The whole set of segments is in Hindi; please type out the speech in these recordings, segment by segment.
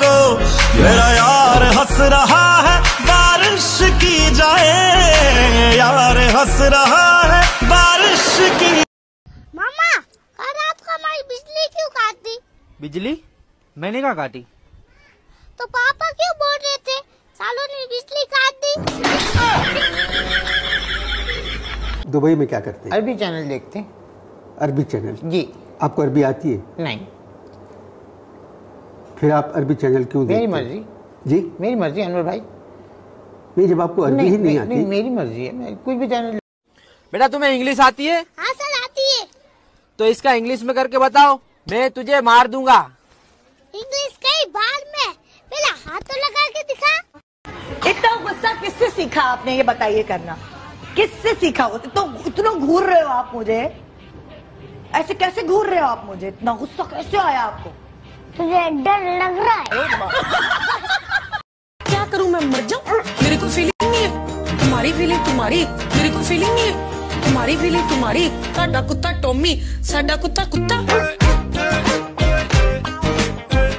को। मेरा यार हंस रहा है बारिश की जाए। यार हंस रहा है बारिश की मामा कल रात को हमारी बिजली क्यों काट? दी बिजली? मैंने कहा काटी? तो पापा क्यों बोल रहे थे? सालों ने बिजली काट दी। दुबई में क्या करते हैं? अरबी चैनल देखते हैं। अरबी चैनल? जी। आपको अरबी आती है? नहीं। फिर आप अरबी चैनल क्यों मेरी देखते? मर्ज़ी। जी? मेरी मर्ज़ी अनवर भाई। नहीं जब आपको अरबी ही नहीं आती। मेरी मर्ज़ी है। मैं कुछ भी चैनल बेटा तुम्हें इंग्लिश आती है? हाँ सर आती है। तो इसका इंग्लिश में करके बताओ। मैं तुझे मार दूँगा। इंग्लिश कई बार में। पहले हाथ तो लगा के दिखा। इतना गुस्सा किससे सीखा आपने? ये बताइए करना। किससे सीखा? हो तो इतना घूर रहे हो आप मुझे। ऐसे कैसे घूर रहे हो आप मुझे? इतना गुस्सा कैसे आया आपको? तुझे डर लग रहा है। क्या करूँ मैं? मर जाऊँ? मेरे को फीलिंग नहीं है। तुम्हारी फीलिंग तुम्हारी। मेरे को फीलिंग नहीं है। तुम्हारी फीलिंग तुम्हारी। साडा कुत्ता टॉमी साडा कुत्ता कुत्ता।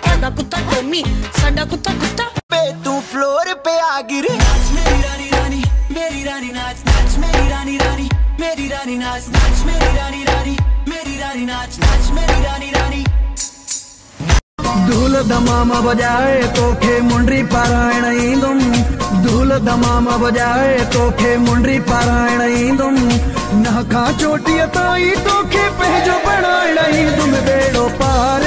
साडा कुत्ता टॉमी साडा कुत्ता कुत्ता। तू फ्लोर पे आ गिरे। नाच मेरी रानी रानी मेरी रानी नाच नाच मेरी रानी रानी मेरी रानी नाच नाच मेरी रानी रानी मेरी रानी नाच नाच मेरी रानी रानी। धमाम बजाए तोखे मुंडी पारायण ईंदुमि। धूल धमाम बजाए तोखे मुंडी पारायण ईंदुमि। न खां चोटीअ तोखे पंहिंजो बणाइण बेड़ो पार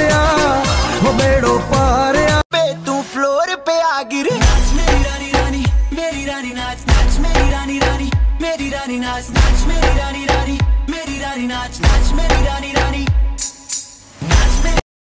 हो बेड़ो पार बे तू फ्लोर पे आ गिर। नाच मेरी रानी रानी मेरी रानी नाच नाच मेरी रानी रानी मेरी रानी नाच नाच मेरी रानी रानी मेरी रानी नाच नाच मेरी रानी रानी।